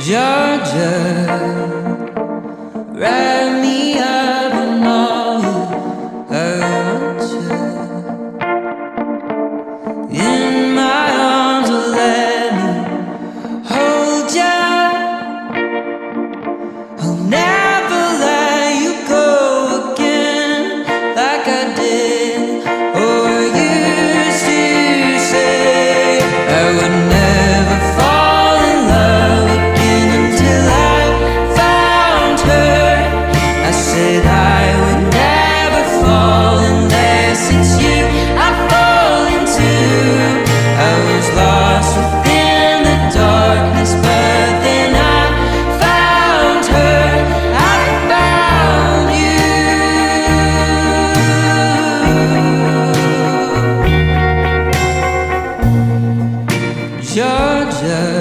Georgia, wrap Yeah.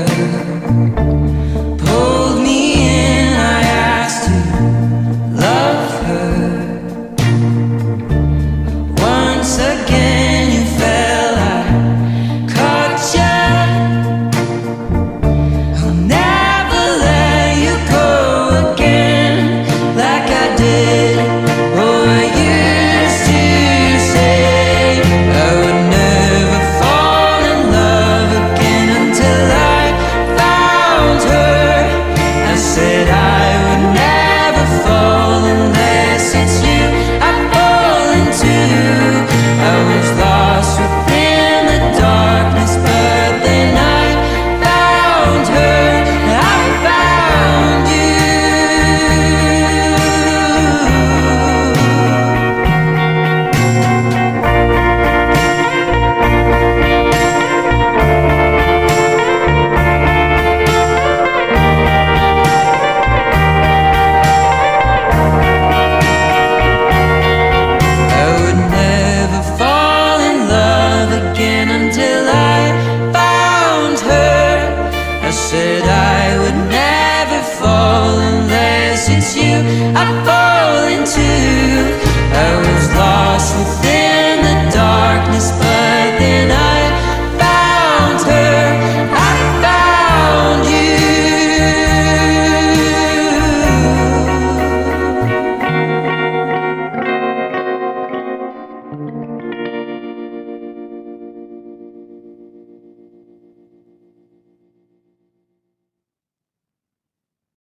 I thought